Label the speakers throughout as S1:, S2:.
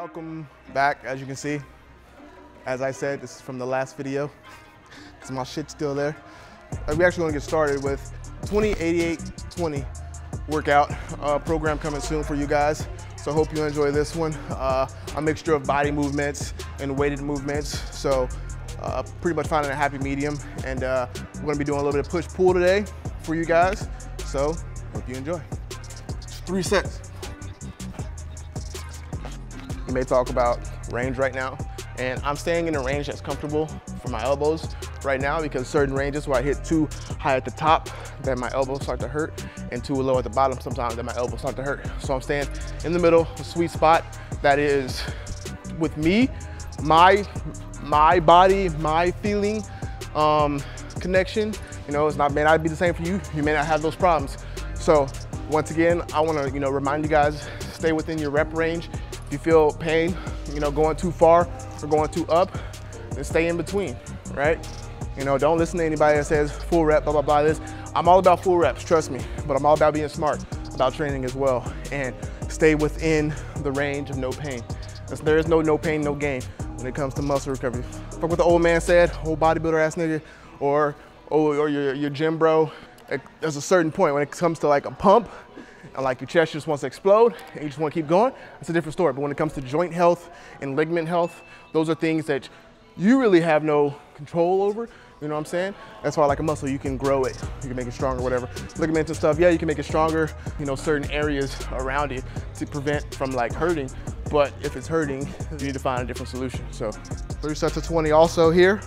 S1: Welcome back, as you can see. As I said, this is from the last video. So my shit's still there. Uh, we actually gonna get started with 2088-20 workout uh, program coming soon for you guys. So hope you enjoy this one. Uh, a mixture of body movements and weighted movements. So uh, pretty much finding a happy medium. And uh, we're gonna be doing a little bit of push-pull today for you guys. So hope you enjoy. Three sets. You may talk about range right now, and I'm staying in a range that's comfortable for my elbows right now because certain ranges where I hit too high at the top, that my elbows start to hurt, and too low at the bottom sometimes that my elbows start to hurt. So I'm staying in the middle, a sweet spot that is with me, my my body, my feeling, um, connection. You know, it's not may not be the same for you. You may not have those problems. So once again, I want to you know remind you guys stay within your rep range. If you feel pain, you know, going too far or going too up, then stay in between, right? You know, don't listen to anybody that says full rep, blah, blah, blah, this. I'm all about full reps, trust me, but I'm all about being smart about training as well and stay within the range of no pain. There is no no pain, no gain when it comes to muscle recovery. Fuck what the old man said, old bodybuilder ass nigga, or, or, or your, your gym bro, there's a certain point when it comes to like a pump, and like your chest just wants to explode and you just want to keep going, it's a different story. But when it comes to joint health and ligament health, those are things that you really have no control over. You know what I'm saying? That's why like a muscle, you can grow it. You can make it stronger, whatever. Ligaments and stuff, yeah, you can make it stronger, you know, certain areas around it to prevent from like hurting. But if it's hurting, you need to find a different solution. So three sets of 20 also here.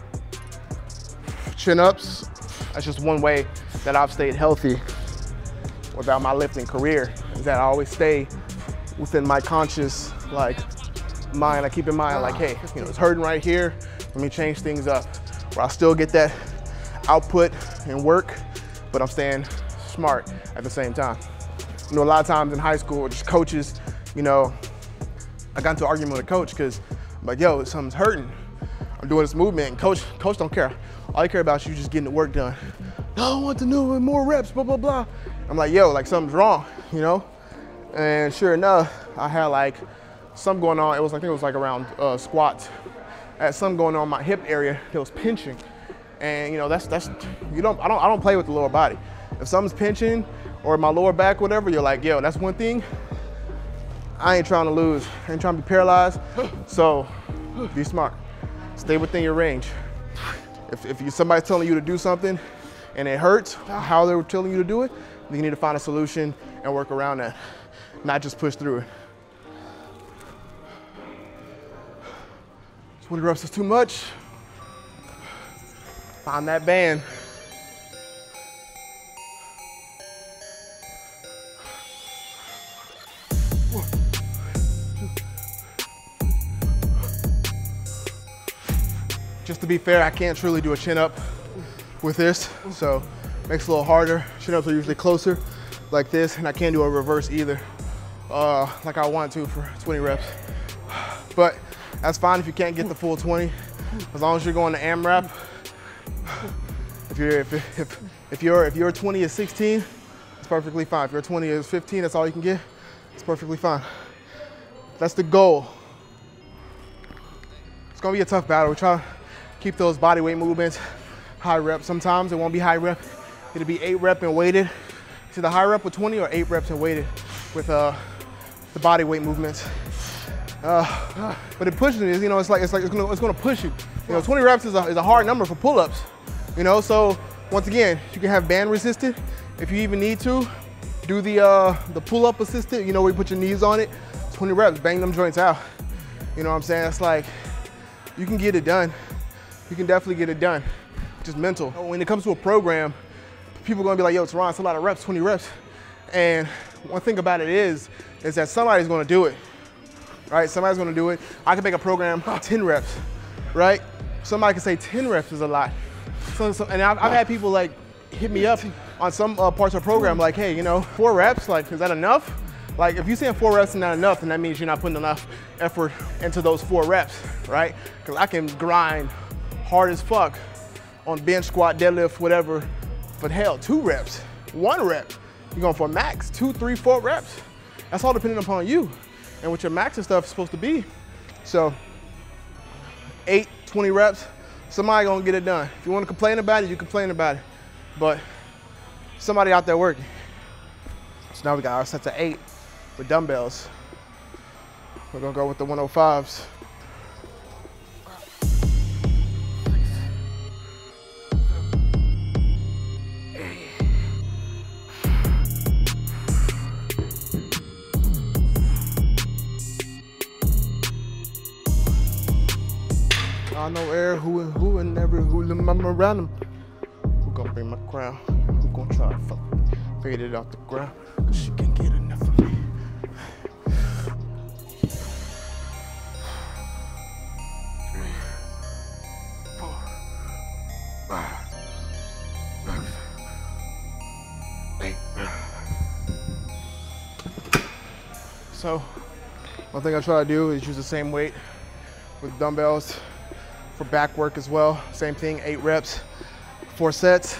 S1: Chin ups. That's just one way that I've stayed healthy about my lifting career is that I always stay within my conscious like mind. I keep in mind like, ah. hey, you know, it's hurting right here. Let me change things up. Where I still get that output and work, but I'm staying smart at the same time. You know, a lot of times in high school, just coaches, you know, I got into an argument with a coach because I'm like, yo, something's hurting. I'm doing this movement and coach, coach don't care. All he care about is you just getting the work done. No, I want to do more reps, blah, blah, blah. I'm like, yo, like something's wrong, you know? And sure enough, I had like something going on. It was, I think it was like around uh, squats. I had something going on my hip area that was pinching. And you know, that's, that's, you don't, I don't, I don't play with the lower body. If something's pinching or my lower back, whatever, you're like, yo, that's one thing. I ain't trying to lose. I ain't trying to be paralyzed. So be smart. Stay within your range. If, if you, somebody's telling you to do something and it hurts, how they're telling you to do it, you need to find a solution and work around that, not just push through it. 20 reps is too much. Find that band. Just to be fair, I can't truly do a chin up with this, so makes it a little harder. Chin ups are usually closer like this, and I can't do a reverse either, uh, like I want to for 20 reps. But that's fine if you can't get the full 20, as long as you're going to AMRAP. If you're if, if, if your if your 20 is 16, it's perfectly fine. If your 20 is 15, that's all you can get. It's perfectly fine. That's the goal. It's gonna be a tough battle. We try to keep those body weight movements high rep. Sometimes it won't be high rep. It'll be eight rep and weighted. To the high rep with 20 or eight reps and weighted with uh, the body weight movements. Uh, but it pushes it, you know, it's like, it's like, it's gonna, it's gonna push you. You know, 20 reps is a, is a hard number for pull-ups. You know, so once again, you can have band resisted if you even need to. Do the, uh, the pull-up assisted, you know, where you put your knees on it. 20 reps, bang them joints out. You know what I'm saying? It's like, you can get it done. You can definitely get it done. Just mental. When it comes to a program, people are gonna be like, yo, Terron, it's a lot of reps, 20 reps. And one thing about it is, is that somebody's gonna do it, right? Somebody's gonna do it. I can make a program 10 reps, right? Somebody can say 10 reps is a lot. So, so, and I've, I've, had people like hit me up on some uh, parts of the program like, hey, you know, four reps, like, is that enough? Like, if you're saying four reps is not enough, then that means you're not putting enough effort into those four reps, right? Because I can grind hard as fuck on bench, squat, deadlift, whatever, but hell, two reps, one rep. You're going for max, two, three, four reps. That's all depending upon you and what your max and stuff is supposed to be. So eight, 20 reps, somebody gonna get it done. If you wanna complain about it, you complain about it. But somebody out there working. So now we got our sets of eight with dumbbells. We're gonna go with the 105s. I know air who and who and never who I'm around them. Who gonna bring my crown? Who gonna try to fuck fade it off the ground? Cause she can't get enough of me. Three, four, five, six, eight. So, one thing I try to do is use the same weight with dumbbells for back work as well. Same thing, eight reps, four sets.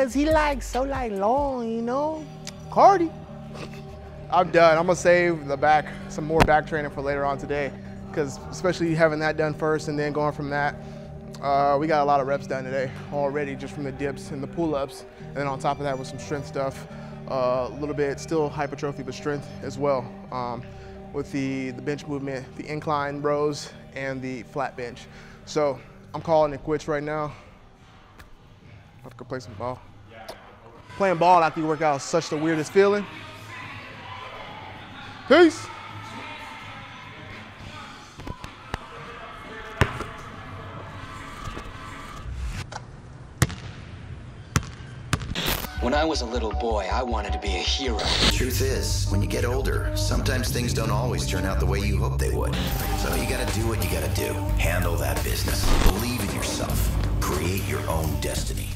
S1: Cause he likes so like long, you know? Cardi. I'm done. I'm gonna save the back, some more back training for later on today. Cause especially having that done first and then going from that, uh, we got a lot of reps done today already just from the dips and the pull-ups. And then on top of that with some strength stuff, uh, a little bit still hypertrophy, but strength as well. Um, with the, the bench movement, the incline rows, and the flat bench. So I'm calling it quits right now. Have to go play some ball. Playing ball after you work out is such the weirdest feeling. Peace.
S2: When I was a little boy, I wanted to be a hero.
S3: Truth is, when you get older, sometimes things don't always turn out the way you hope they would. So you gotta do what you gotta do. Handle that business. Believe in yourself. Create your own destiny.